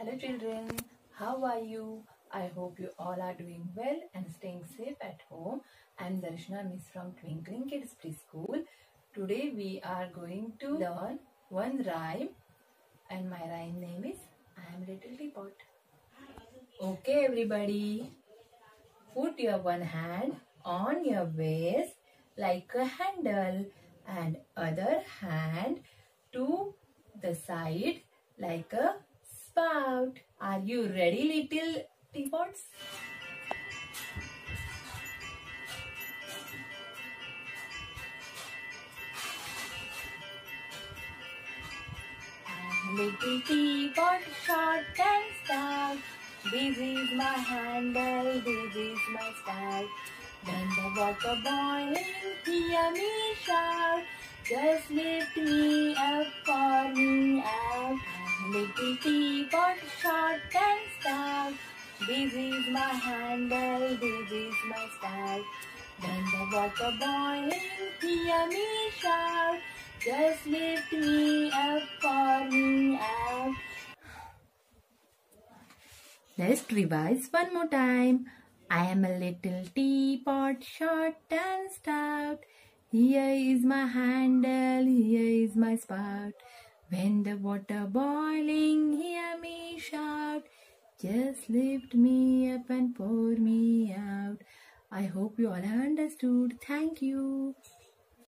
Hello children, how are you? I hope you all are doing well and staying safe at home. I am Darshana Miss from Twinkling Kids Preschool. Today we are going to learn one rhyme and my rhyme name is I am Little Teapot. Okay everybody, put your one hand on your waist like a handle and other hand to the side like a spout. Are you ready little teapots? Little teapot, short and stout. This is my handle, this is my spout. When the water boiling, hear me shout. Just lift me up, pour me out. Little teapot, short and stout. This is my handle, this is my spout. When the water boiling, hear me shout. Just lift me up, pour me out. Let's revise one more time. I am a little teapot, short and stout. Here is my handle, here is my spout. When the water boiling, hear. Just lift me up and pour me out. I hope you all have understood. Thank you.